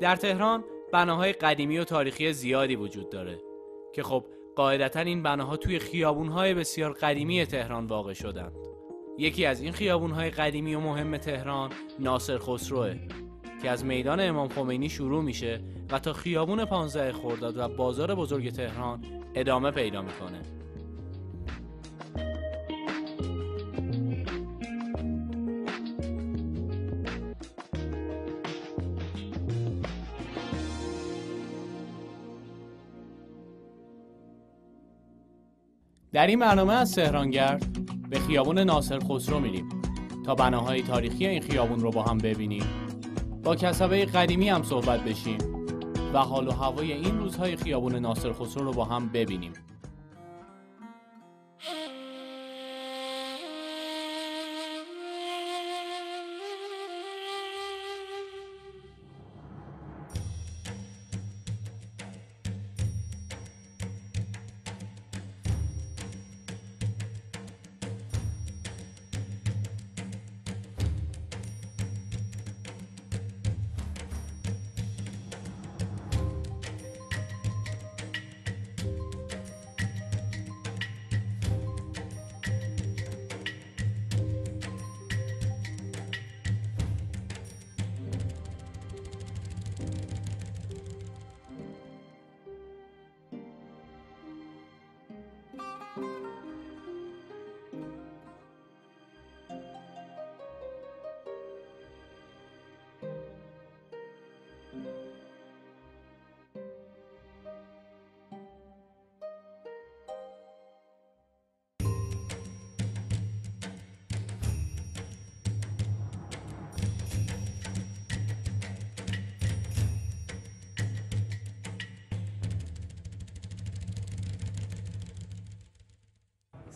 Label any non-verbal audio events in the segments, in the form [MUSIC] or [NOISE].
در تهران بناهای قدیمی و تاریخی زیادی وجود داره که خب قاعدتا این بناها توی خیابونهای بسیار قدیمی تهران واقع شدند. یکی از این خیابونهای قدیمی و مهم تهران ناصر خسروه که از میدان امام خمینی شروع میشه و تا خیابون 15 خرداد و بازار بزرگ تهران ادامه پیدا می‌کنه. در این برنامه از تهرانگرد به خیابون ناصر خسرو میریم تا بناهای تاریخی این خیابون رو با هم ببینیم. با کسبه قدیمی هم صحبت بشیم و حال و هوای این روزهای خیابون ناصر خسرو رو با هم ببینیم.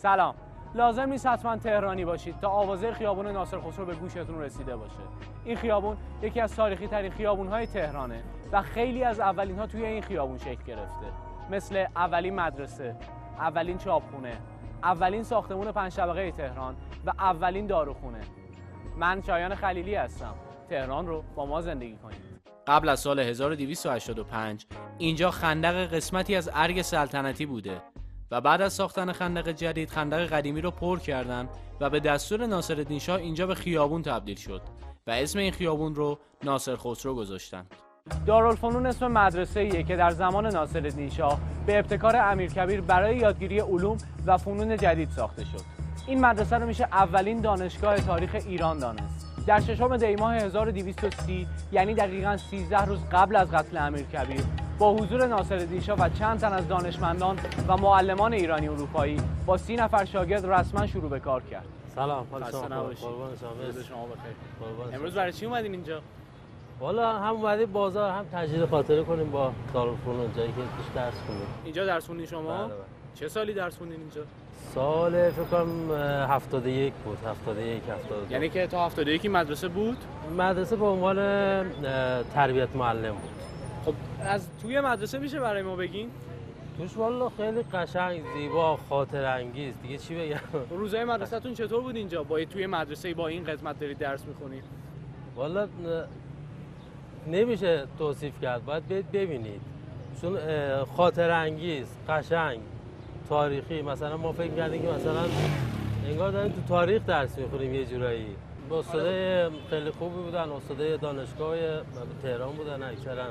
سلام. لازم نیست حتما تهرانی باشید تا آوازه خیابون ناصر خسرو به گوشتون رسیده باشه. این خیابون یکی از تاریخی ترین خیابون های تهرانه و خیلی از اولین ها توی این خیابون شکل گرفته. مثل اولین مدرسه اولین چاپخونه اولین ساختمون پنج طبقه تهران و اولین داروخونه. من شایان خلیلی هستم. تهران رو با ما زندگی کنید. قبل از سال 1285 اینجا خندق قسمتی از ارگ سلطنتی بوده. و بعد از ساختن خندق جدید خندق قدیمی رو پر کردن و به دستور ناصرالدین شاه اینجا به خیابون تبدیل شد و اسم این خیابون رو ناصر خسرو گذاشتن. دارالفنون اسم مدرسه ایه که در زمان ناصرالدین شاه به ابتکار امیرکبیر برای یادگیری علوم و فنون جدید ساخته شد. این مدرسه رو میشه اولین دانشگاه تاریخ ایران دانست. در ششم دی ماه 1230 یعنی دقیقا 13 روز قبل از قتل امیرکبیر با حضور ناصرالدین شاه و چند تن از دانشمندان و معلمان ایرانی اروپایی با سی نفر شاگرد رسما شروع به کار کرد. سلام حال شما قربان شما. بخیر. امروز برای چی اومدین اینجا؟ والا هم اومدیم بازار هم تجدید خاطره کنیم با دارالفنون جایی که توش درس کنیم اینجا درس خوندین شما؟ بله، بله. چه سالی درس خوندین اینجا؟ سال فکر کنم 71 بود 71 72 یعنی که تا 71 مدرسه بود؟ مدرسه به عنوان تربیت معلم بود. خب از توی مدرسه میشه برای ما بگین؟ توش والا خیلی قشنگ زیبا خاطر انگیز. دیگه چی بگم؟ [LAUGHS] روزای مدرسهتون چطور بود اینجا؟ با توی مدرسه با این قسمت دارید درس می‌خونید والا نمیشه توصیف کرد. باید برید ببینید. چون خاطر انگیز قشنگ. تاریخی. مثلا ما فکر کردیم که مثلا انگار داریم تو تاریخ درس می‌خونیم یه جورایی. با استادای خیلی خوبی بودن استادای دانشگاه تهران بودن اکثرا.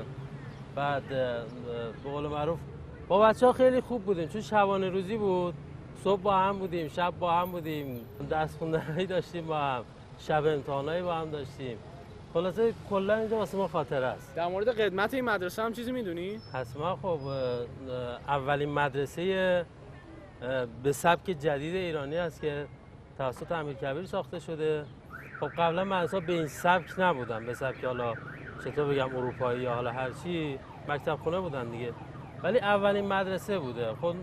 بعد به قول معروف با بچه ها خیلی خوب بودیم. چون شبانه روزی بود صبح با هم بودیم شب با هم بودیم. درس خوندنهایی داشتیم با هم شب امتحانایی با هم داشتیم. خلاصه کلا اینجا واسه ما خاطره است. در مورد قدمت این مدرسه هم چیزی می‌دونی؟ حتما خب اولین مدرسه به سبک جدید ایرانی است که توسط امیرکبیر ساخته شده. خب قبلا مدرسه به این سبک نبودن به سبک حالا چطور بگم اروپایی یا حالا هر چی مکتب خونه بودن دیگه. ولی اولین مدرسه بوده. خب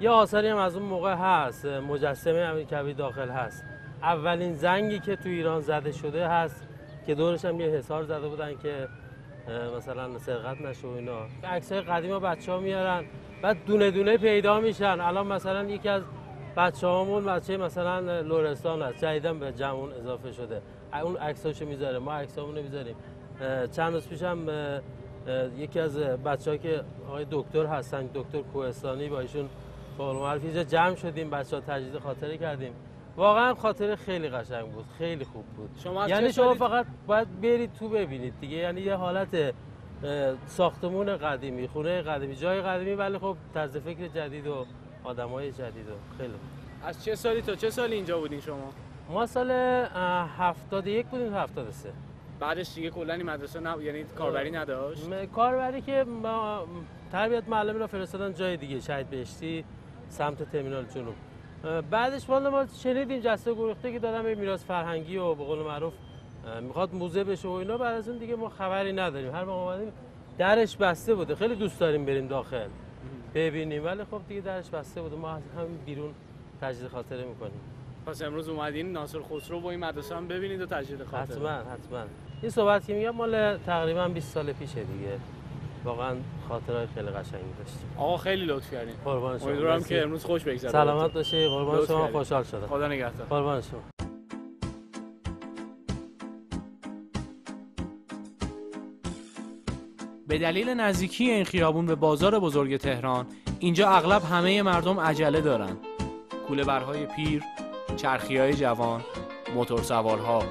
یه آثاری هم از اون موقع هست. مجسمه امیرکبیر داخل هست. اولین زنگی که تو ایران زده شده هست که دورش هم یه حصار زده بودن که مثلا سرقت نشه و اینا. عکس های قدیم بچه ها میارن. بعد دونه دونه پیدا میشن. الان مثلا یکی از بچه هامون بچه مثلا لورستان هست جدیدن به جمعون اضافه شده. اون عکساشو می‌ذاره. ما عکسامونو می‌ذاریم. چند روز پیشم یکی از بچه که آقای دکتر هستن دکتر کوهستانی با ایشون اینجا جمع شدیم. بچه ها تجدید خاطره کردیم. واقعا خاطره خیلی قشنگ بود. خیلی خوب بود. شما یعنی شما فقط باید برید تو ببینید دیگه. یعنی یه حالت ساختمون قدیمی خونه قدیمی جای قدیمی ولی خب طرز فکر جدید و آدمای جدید و خیلی. از چه سالی تا چه سالی اینجا بودین شما؟ ما سال 71 بودیم تا 73 بعدش دیگه کلا این مدرسه نه یعنی کاربری نداشت؟ کاربری که ما تربیت معلمی رو فرستادن جای دیگه شهید بهشتی سمت ترمینال جنوب. بعدش والا ما شنیدیم جسته گروخته که دادن به میراث فرهنگی و به قول معروف می‌خواد موزه بشه و اینا بعد از اون دیگه ما خبری نداریم. هر موقع اومدیم درش بسته بوده. خیلی دوست داریم بریم داخل ببینیم. ولی خب دیگه درش بسته بوده. ما همین بیرون تجدید خاطره می‌کنیم. پس امروز اومدین ناصر خسرو با این مدرسه هم ببینید و تجدید خاطره. حتما حتما. این صحبت که میگم مال تقریبا 20 سال پیشه دیگه. واقعا خاطرهای خیلی قشنگی داشتیم. آقا خیلی لطف کردین. قربان شما. امیدوارم که امروز خوش بگذره. سلامت باشی. قربان شما. خوشحال شدم. خدا نگهدار. قربان شما. به دلیل نزدیکی این خیابون به بازار بزرگ تهران اینجا اغلب همه مردم عجله دارن. کوله برهای پیر، چرخی های جوان، موتور سوارها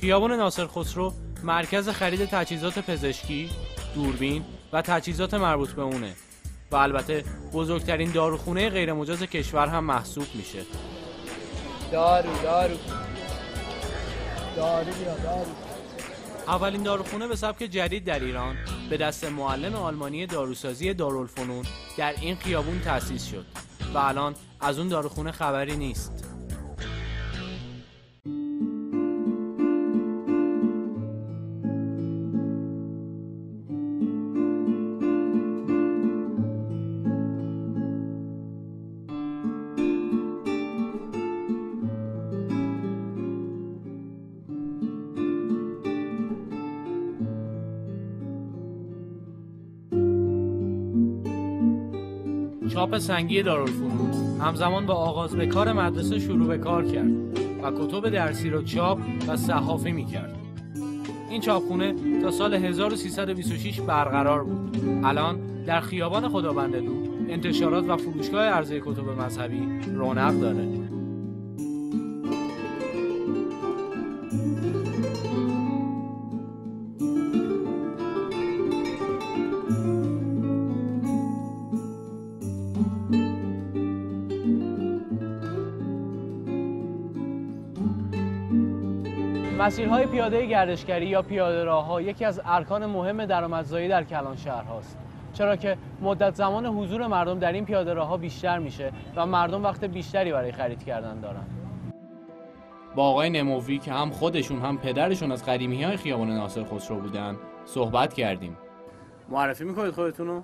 خیابان ناصر خسرو مرکز خرید تجهیزات پزشکی، دوربین و تجهیزات مربوط به اونه. و البته بزرگترین داروخونه غیرمجاز کشور هم محسوب میشه. دارو دارو. دارو دارو. اولین داروخونه به سبک جدید در ایران به دست معلم آلمانی داروسازی دارالفنون در این خیابون تأسیس شد و الان از اون داروخونه خبری نیست. چاپ سنگی دارالفنون همزمان با آغاز به کار مدرسه شروع به کار کرد و کتب درسی را چاپ و صحافی می کرد. این چاپخونه تا سال 1326 برقرار بود. الان در خیابان خدابندلو انتشارات و فروشگاه عرضه کتب مذهبی رونق داره. مسیرهای پیاده گردشگری یا پیاده ها یکی از ارکان مهم درآمدزایی در کلان شهر هاست. چرا که مدت زمان حضور مردم در این پیاده ها بیشتر میشه و مردم وقت بیشتری برای خرید کردن دارن. با آقای نموی که هم خودشون هم پدرشون از قدیمی های خیابان ناصر خسرو بودن صحبت کردیم. معرفی می‌کنید خودتونو؟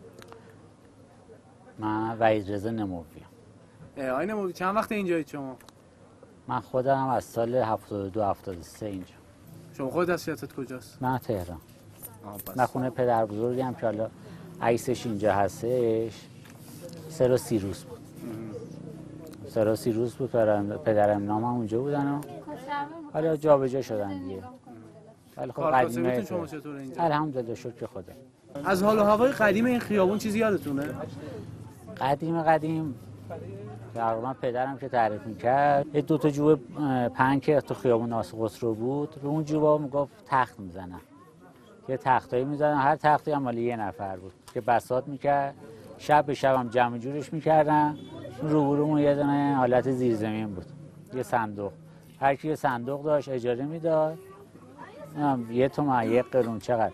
من وحید رضا نموی آقای نموی چند وقت اینجایید شما؟ من خودم از سال 72 73 اینجا. شما خود اصلیتت کجاست؟ من تهران. من خونه پدر بزرگم که حالا عیسش اینجا هستش. سر سیروس بود. سر سیروس بود پدرم نام هم اونجا بودن و حالا جابجا شدن دیگه. ولی خب قدیمه شما چطور اینجا؟ الحمدلله شکر خدا. از حال و هوای قدیم این خیابون چیزی یادتونه؟ قدیم قدیم تقریبا پدرم که تعریف می‌کرد یه دو تا جوب پنکه تو خیابون ناصر خسرو بود. رو اون جوبا می‌گفت تخت می‌زنن یه تختایی می‌زنن هر تختی هم مال یه نفر بود که بساط می‌کرد. شب به شب هم جمع جورش می‌کردن. رو یه دونه حالت زیرزمین بود. یه صندوق. هر کی یه صندوق داشت اجاره می‌داد. یه تومن یه قرون چقدر.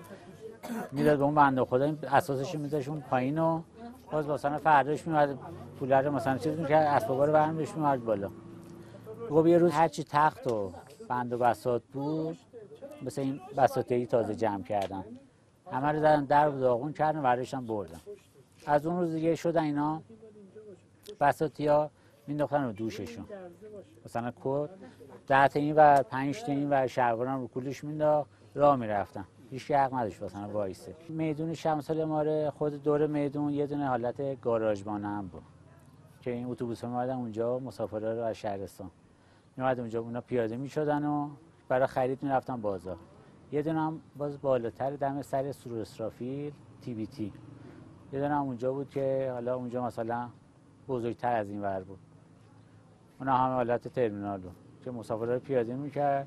می‌داد به اون بنده خدا اساسش میذاش اون پایین و باز مثلا فرداش میاد پول رو مثلا چیز می‌کرد اسبابا رو برمیش میاد بالا. گفت یه روز هرچی تخت و بند و بساط بود مثل این بساطی تازه جمع کردن. همه رو زدن در و داغون کردن و بردن. از اون روز دیگه شدن اینا بساطی ها مینداختن رو دوششون. مثلا کد ده این و پنج این و شلوارم رو کولش مینداخت راه می‌رفتن. هیچ حق نداشت مثلا وایسه. میدون شمس ماره خود دور میدون یه دونه حالت گاراژبانه هم بود. که این اتوبوس اومدن اونجا مسافرها رو از شهرستان. میومد اونجا اونا پیاده می‌شدن و برای خرید می‌رفتن بازار. یه دونه هم باز بالاتر دم سر سرور اسرافیل تی بی تی. یه دونه هم اونجا بود که حالا اونجا مثلا بزرگتر از این ور بود. اونا هم حالت ترمینال بود که مسافرها رو پیاده می‌کرد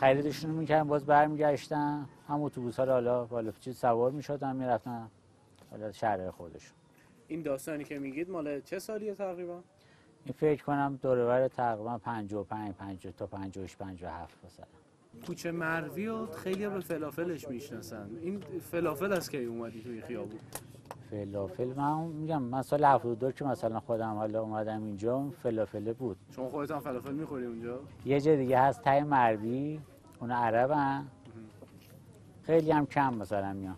خریدشون رو می‌کردن باز برمیگشتن. هم اتوبوس ها رو حالا بالا چیز سوار می‌شدن می‌رفتن حالا شهر خودشون. این داستانی که میگید مال چه سالیه تقریبا؟ این فکر کنم دورور تقریبا 55 50 تا 56 57 مثلا کوچه مروی و خیلی به فلافلش می‌شناسن. این فلافل از کی اومدی توی خیابون؟ فلافل. من میگم من سال 72 که مثلا خودم حالا اومدم اینجا فلافله بود. شما خودت هم فلافل می‌خوری اونجا؟ یه جا دیگه هست تای مروی اون عربن. خیلی هم کم مثلا میان.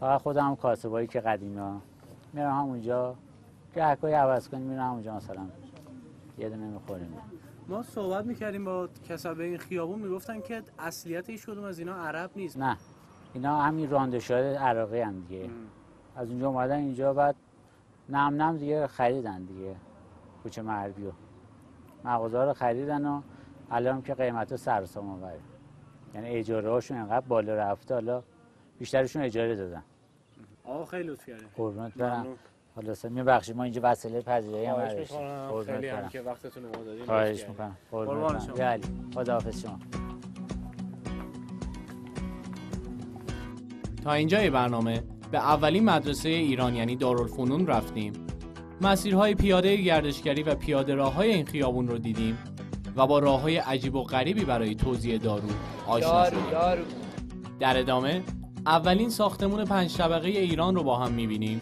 فقط خودم کاسبایی که قدیمی ها. میرم همونجا. گهگاهی عوض کنیم میرم همونجا مثلا. یه دونه می‌خوریم. ما صحبت می‌کردیم با کسبه این خیابون می‌گفتن که اصلیت هیچ کدوم از اینا عرب نیست. نه. اینا همین رانده شده عراقی هم دیگه. ام. از اونجا اومدن اینجا بعد نم نم دیگه خریدن دیگه کوچه مردی و مغازه رو خریدن و الان که قیمت سر و سامان بره یعنی اجاره هاشون انقدر بالا رفته حالا بیشترشون اجاره دادن. آقا خیلی لطف کردیم قربونت برم. حالا سه میبخشید. ما اینجا وسیله پذیرایی هم قربونت خیلی هم که وقتتون رو ما دادیم. خواهش. می‌کنم. قربان قربونت شما. برم. علی خداحافظ شما. تا اینجای برنامه به اولین مدرسه ایران یعنی دارالفنون رفتیم. مسیرهای پیاده گردشگری و پیاده راه های این خیابون رو دیدیم و با راه های عجیب و غریبی برای توزیع دارو آشنا شدیم. در ادامه اولین ساختمون پنج طبقه ایران رو با هم می‌بینیم.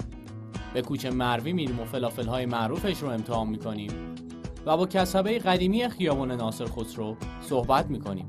به کوچه مروی میریم و فلافل های معروفش رو امتحان می‌کنیم و با کسبه قدیمی خیابان ناصر خسرو صحبت می‌کنیم.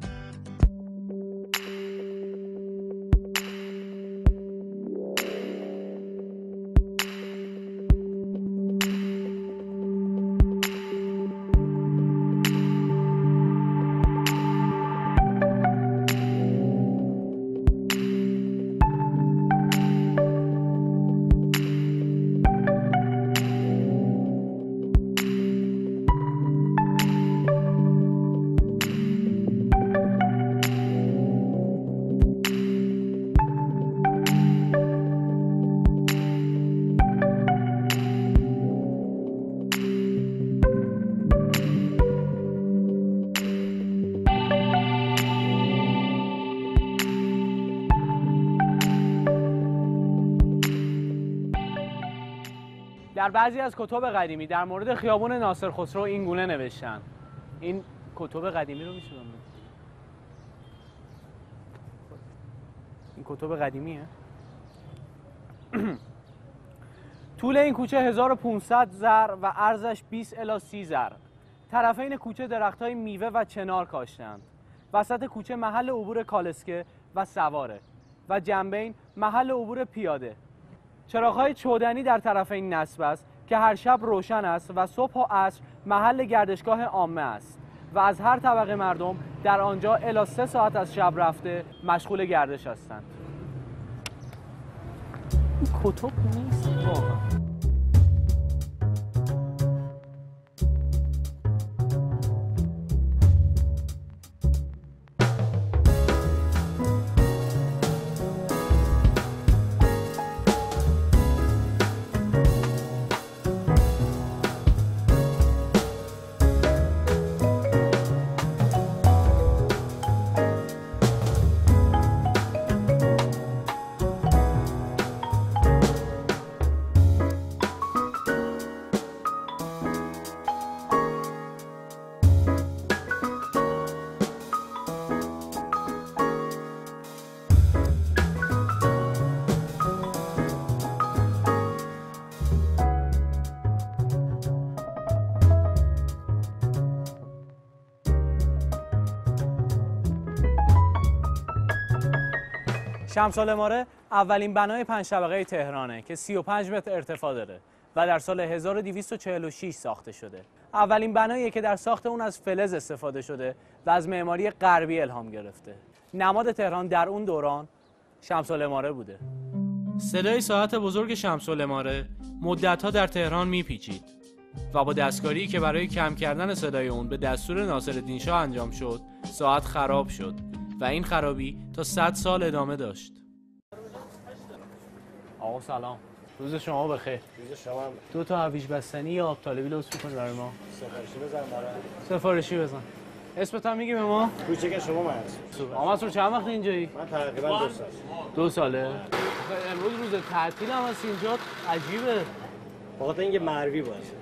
در بعضی از کتب قدیمی در مورد خیابون ناصر خسرو این گونه نوشتن. این کتب قدیمی رو میشه؟ این کتب قدیمیه. طول این کوچه 1500 زر و عرضش 20 الی 30 زر. طرفین کوچه درختای میوه و چنار کاشتند. وسط کوچه محل عبور کالسکه و سواره و جنبین محل عبور پیاده. چراغ‌های چودنی در طرفین نصب است که هر شب روشن است و صبح و عصر محل گردشگاه عامه است و از هر طبقه مردم در آنجا الی سه ساعت از شب رفته مشغول گردش هستند. این کتب نیست؟ شمس ماره اولین بنای پنج طبقه تهرانه که 35 متر ارتفاع داره و در سال 1246 ساخته شده. اولین بناییه که در ساخت اون از فلز استفاده شده و از معماری غربی الهام گرفته. نماد تهران در اون دوران شمس الاماره بوده صدای ساعت بزرگ شمس الاماره مدتها در تهران میپیچید و با دستکاری که برای کم کردن صدای اون به دستور ناصرالدین شاه انجام شد ساعت خراب شد و این خرابی تا 100 سال ادامه داشت. آقا سلام. روز شما بخیر. روز شما هم دو تا هویج بستنی یا آب طالبی لطف کن برای ما؟ سفارشی بزن برای سفارشی بزن. اسمت هم میگی به ما؟ کوچه شما من مسئول چند وقت اینجایی؟ من تقریبا دو سال. دو ساله. امروز روز تعطیل هم هست اینجا. عجیبه. فقط اینکه مروی باشه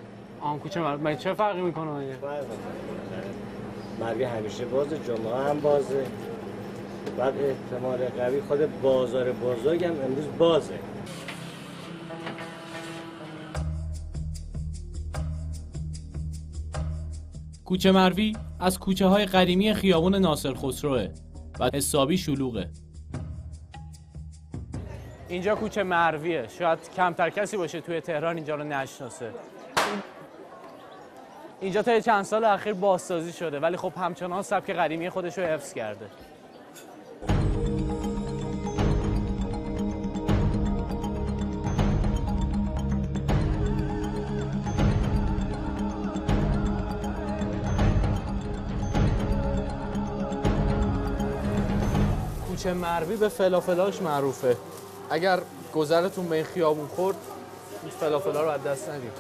آن کوچه مرد من چه فرقی می‌کنه. مروی همیشه بازه جمعه هم بازه. بعد احتمال قوی خود بازار بزرگ هم امروز بازه. کوچه مروی از کوچه های قدیمی خیابون ناصر خسروه و حسابی شلوغه. اینجا کوچه مرویه. شاید کمتر کسی باشه توی تهران اینجا رو نشناسه. اینجا تا چند سال اخیر بازسازی شده ولی خب همچنان سبک قدیمی خودش رو حفظ کرده. کوچه مروی به فلافلاش معروفه. اگر گذرتون به این خیابون خورد این فلافلا رو از دست ندید.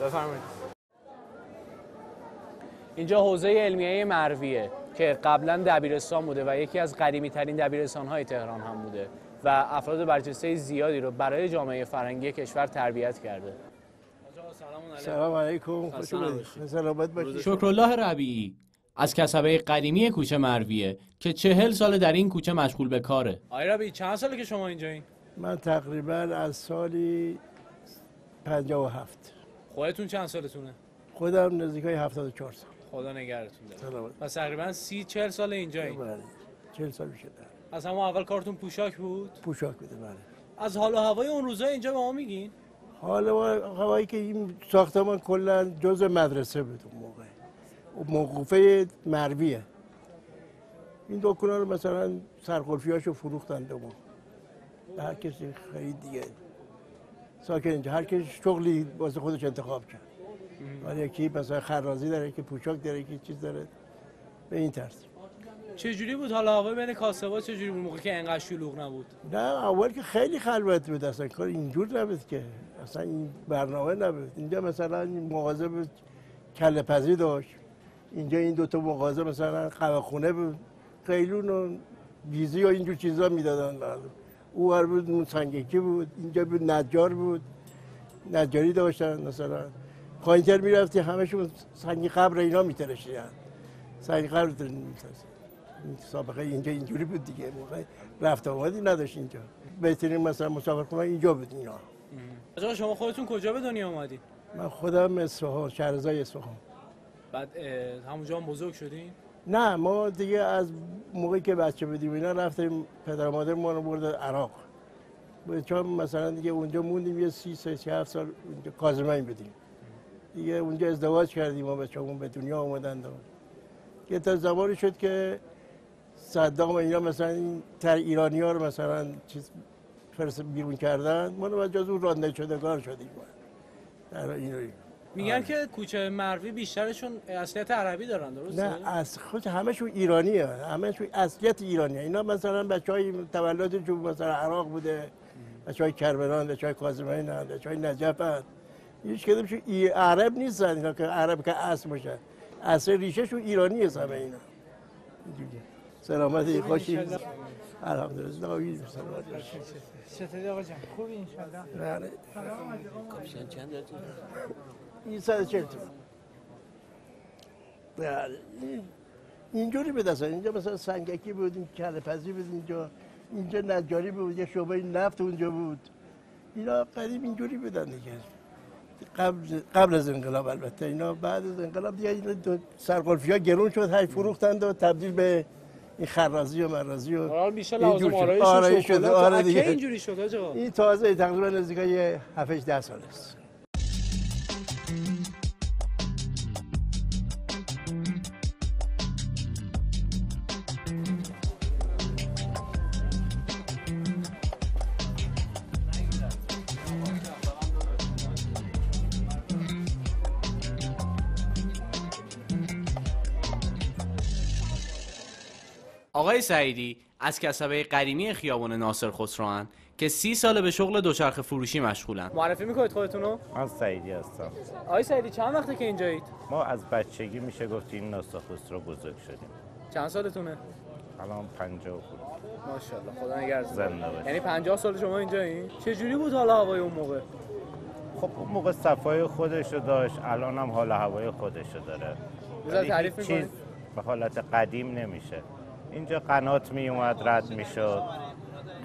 بفرمایید. اینجا حوزه علمیه مرویه که قبلا دبیرستان بوده و یکی از قدیمی ترین دبیرستان های تهران هم بوده و افراد برجسته زیادی رو برای جامعه فرنگی کشور تربیت کرده. سلام علیکم. خوش. سلامت باشید. شکرالله ربیعی. از کسبه قدیمی کوچه مرویه که چهل سال در این کوچه مشغول به کاره. آقای ربیعی چند ساله که شما اینجایین؟ من تقریبا از سالی 57 خودتون چند سالتونه؟ خودم نزدیک های 74 سال. خدا نگهتون داره سلامت پس تقریبا سی چهل سال اینجایین بله 40 سال میشه. در از همون اول کارتون پوشاک بود؟ پوشاک بوده بله. از حال و هوای اون روزا اینجا به ما میگین؟ حالا ما هوایی که این ساختمان کلا جز مدرسه بود اون موقع. موقوفه مرویه. این دکونا رو مثلا سرخلفیاشو فروختن به ما هر کسی خرید دیگه. ساکن اینجا. هر کسی شغلی واسه خودش انتخاب کرد. ولی یکی مثلا خرازی داره یکی پوشاک داره یکی چیز داره. به این ترتیب چه جوری بود؟ حالا هوا بین کاسبا چه جوری بود؟ موقع که انقدر شلوغ نبود. نه اول که خیلی خلوت بود اصلا. کار اینجور نبود که. اصلا این برنامه نبود. اینجا مثلا بود کله پزی داشت. اینجا این دوتا مغازه مثلا بود قیلون و بیزی و اینجور چیزا می‌دادن. او ور بود سنگکی بود اینجا بود نجار بود. نجاری داشتن مثلا. پایینتر می‌رفتی همشون سنگی قبر اینا میترشیدن سنگی قبر سابقه اینجا اینجوری بود دیگه. موقع رفت آمدی نداشت اینجا. بهترین مثلا مسافرخونه اینجا بود اینا. آقا شما خودتون کجا به دنیا اومدین؟ من خودم اصفهان شهرزای اصفهان. بعد همونجا هم بزرگ شدین؟ نه ما دیگه از موقعی که بچه بودیم اینا رفتیم پدر مادر ما رو برد عراق. چون مثلا دیگه اونجا موندیم یه سی سه سی هفت سال اونجا کازمین بودیم. دیگه اونجا ازدواج کردیم و بچه‌مون به دنیا آمدن که تا زمانی شد که صدام اینا مثلا این تر ایرانی ها رو مثلا چیز فرست بیرون کردن ما رو جز اون رانده شدگار شدیم. در این. میگن آره. که کوچه مروی بیشترشون اصلیت عربی دارن درسته؟ نه از خود همشون ایرانیه، همشون اصلیت ایرانی اینا مثلا بچه های تولدشون مثلا عراق بوده بچه های کربلان بچه های کازمین هم بچه های نجف هست هیچ عرب نیستن اینا که عرب که اصل باشن. اصل ریشهشون ایرانی هست همه اینا سلامت خوشی؟ الحمدلله. خوبی ان شاء الله 240 تومن بله. اینجوری به دست اینجا مثلا سنگکی بود این کلپزی بود اینجا اینجا نجاری بود یه شعبه نفت اونجا بود. اینا قریب اینجوری بودن دیگه. قبل قبل از انقلاب البته. اینا بعد از انقلاب دیگه اینا سرقلفی ها گرون شد هی فروختند و تبدیل به این خرازی و مرازی و حالا میشه لازم آرایش شده آره دیگه. اینجوری شد آقا این تازه تقریبا نزدیکای 7 8 10 سال است آقای سعیدی از کسبه قدیمی خیابان ناصر خسروان که سی ساله به شغل دوچرخه فروشی مشغولن. معرفی می‌کنید خودتونو؟ من سعیدی هستم. آقای سعیدی چند وقته که اینجایید؟ ما از بچگی میشه گفت این ناصر خسرو بزرگ شدیم. چند سالتونه؟ الان پنجاه بود ماشاءالله خدا نگهدار. زنده باشی. یعنی 50 سال شما اینجایین چه جوری بود حالا هوای اون موقع؟ خب اون موقع صفای خودشو داشت الان هم حال هوای خودشو داره. بذار ولی تعریف؟ چیز به حالت قدیم نمیشه. اینجا قنات می اومد رد می‌شد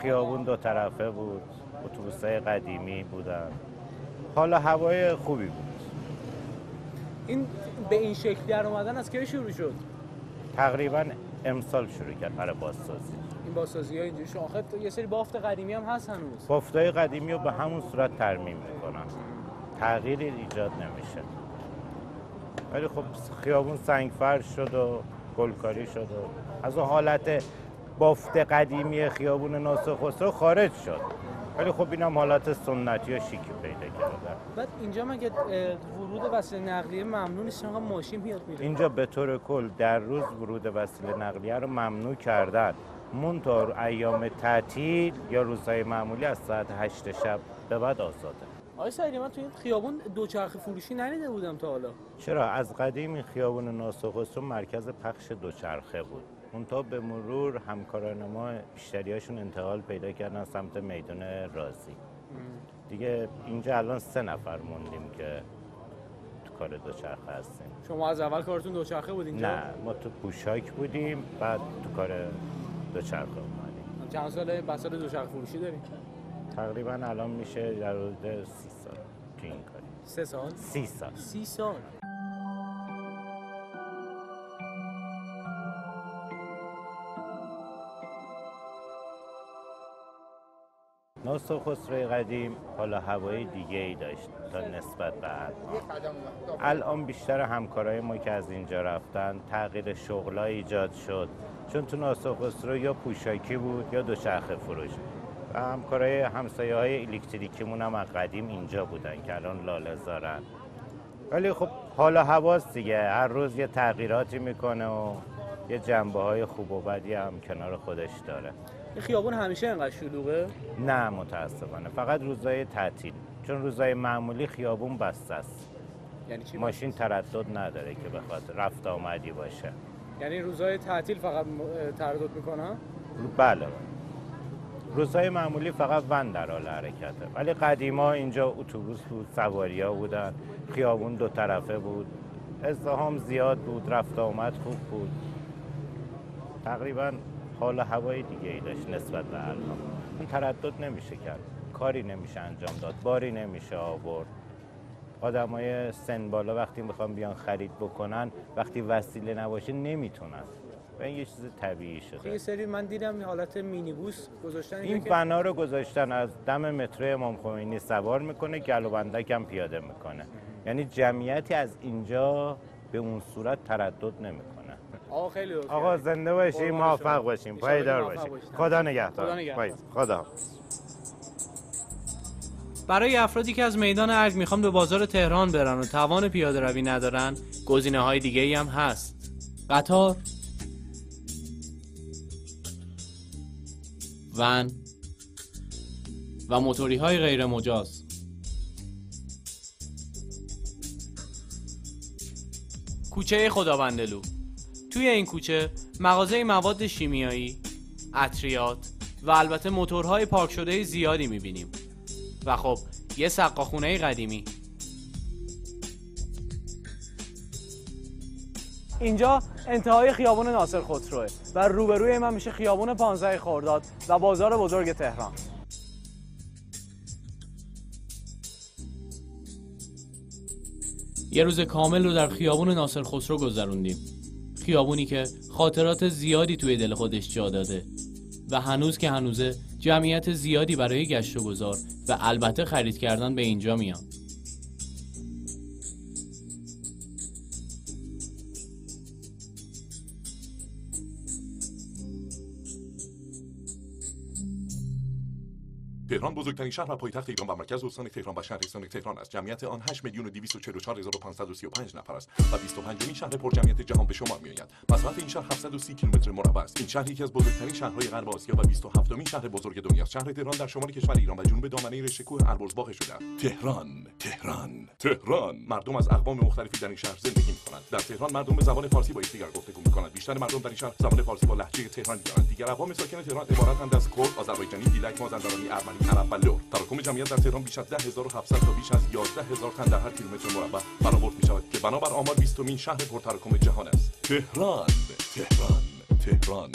خیابون دو طرفه بود اتوبوسای قدیمی بودن. حال هوای خوبی بود. این به این شکل در اومدن از کی شروع شد؟ تقریبا امسال شروع کرد برای بازسازی. این بازسازی ها اینجوری شما آخه یه سری بافت قدیمی هم هست هنوز. بافتای قدیمی رو به همون صورت ترمیم می‌کنن. تغییری ایجاد نمیشه. ولی خب خیابون سنگفرش شد و گلکاری شد و از اون حالت بافت قدیمی خیابون ناصر خسرو خارج شد. ولی خب این هم حالت سنتی و شیکی پیدا کرده. بعد اینجا مگه ورود وسیله نقلیه ممنوع نیست؟ چون ماشین میاد میره اینجا به طور کل در روز ورود وسیله نقلیه رو ممنوع کردن. منتها ایام تعطیل یا روزهای معمولی از ساعت هشت شب به بعد آزاده. آقای سعیدی من تو این خیابون دوچرخه فروشی ندیده بودم تا حالا. چرا؟ از قدیم این خیابون ناصر خسرو مرکز پخش دوچرخه بود. منتها به مرور همکاران ما بیشتریاشون انتقال پیدا کردن سمت میدان رازی. دیگه اینجا الان سه نفر موندیم که تو کار دوچرخه هستیم. شما از اول کارتون دوچرخه بود اینجا؟ نه ما تو پوشاک بودیم بعد تو کار دوچرخه اومدیم. چند ساله بساط دوچرخه فروشی داریم؟ تقریبا الان میشه در حدود سی سال تو این کاری سه سال؟ سی سال. سی سال. ناصر خسروی قدیم حالا هوای دیگه ای داشت تا نسبت به الان. الان بیشتر همکارای ما که از اینجا رفتن تغییر شغلا ایجاد شد. چون تو ناصر خسرو یا پوشاکی بود یا دوچرخه فروش. همکارای همسایه های الکتریکیمون هم از قدیم اینجا بودن که الان لاله زارن. ولی خب حالا هواست دیگه. هر روز یه تغییراتی می‌کنه و یه جنبه های خوب و بدی هم کنار خودش داره. این خیابون همیشه انقدر شلوغه؟ نه متاسفانه. فقط روزای تعطیل. چون روزای معمولی خیابون بسته است. یعنی چی ماشین تردد نداره که بخواد رفت آمدی باشه. یعنی روزهای تعطیل فقط تردد می‌کنن بله. روزهای معمولی فقط ون در حال حرکته. ولی قدیما اینجا اتوبوس بود سواری ها بودن خیابون دو طرفه بود. ازدهام زیاد بود رفت آمد خوب بود. تقریبا حال هوای دیگه ای نسبت به الان این تردد نمیشه کرد. کاری نمیشه انجام داد باری نمیشه آورد. آدمای سن بالا وقتی می‌خوان بیان خرید بکنن وقتی وسیله نباشه نمی‌تونن. و این یه چیز طبیعی شده. یه سری من دیدم این حالت مینیبوس گذاشتن این بنا رو گذاشتن از دم مترو امام خمینی سوار می‌کنه گل و بندک هم پیاده می‌کنه. یعنی جمعیتی از اینجا به اون صورت تردد نمی‌کنه. آقا خیلی لطف آقا. زنده باشیم موفق. باشیم پایدار باشیم. خدا نگهدار. خدا برای افرادی که از میدان ارگ می‌خوان به بازار تهران برن و توان پیاده روی ندارن گزینه های دیگه ای هم هست. قطار ون و موتوری های غیر مجاز. کوچه خداوندلو توی این کوچه مغازه مواد شیمیایی، عطریات و البته موتورهای پارک شده زیادی می‌بینیم. و خب یه سقاخونه قدیمی. اینجا انتهای خیابون ناصر خسروه و روبروی من میشه خیابون 15 خرداد و بازار بزرگ تهران. یه روز کامل رو در خیابون ناصر خسرو گذروندیم. خیابونی که خاطرات زیادی توی دل خودش جا داده و هنوز که هنوزه جمعیت زیادی برای گشت و گذار و البته خرید کردن به اینجا میان. تهران بزرگترین شهر و پایتخت ایران و مرکز استان تهران و شهرستان تهران است. جمعیت آن 8 میلیون و 244535 نفر است. و 25 مین شهر پرجمعیت جهان به شمار میآید. مساحت این شهر 730 کیلومتر مربع است. این شهر یکی از بزرگترین شهرهای غرب آسیا و 27 مین شهر بزرگ دنیا است. شهر تهران در شمال کشور ایران و جنوب دامنه رشته‌کوه البرز واقع شده است. تهران تهران. تهران. مردم از اقوام مختلفی در این شهر زندگی می‌کنند. در تهران مردم به زبان فارسی با یکدیگر گفتگو می‌کنند. بیشتر مردم در این شهر زبان فارسی با لهجه تهرانی دارند. دیگر اقوام ساکن تهران عبارتند از کرد آذربایجانی گیلک مازندرانی ارمنی عرب و لر تراکم جمعیت در تهران بیش از 10700 تا بیش از 11000 تن در هر کیلومتر مربع برآورد می‌شود که بنابر آمار 20 مین شهر پرتراکم جهان است. تهران تهران تهران.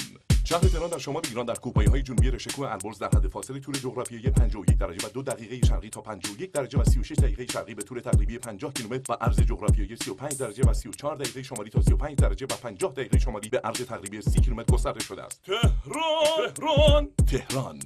شهر تهران در شمال ایران در کوهپایه های جنوبی رشکوه البرز در حد فاصله طول جغرافیایی 51 درجه و دو دقیقه شرقی تا 51 درجه و 36 دقیقه شرقی به طول تقریبی 50 کیلومتر و عرض جغرافیایی 35 درجه و 34 دقیقه شمالی تا 35 درجه و 50 دقیقه شمالی به عرض تقریبی 30 کیلومتر گسترده شده است. تهران تهران. تهران.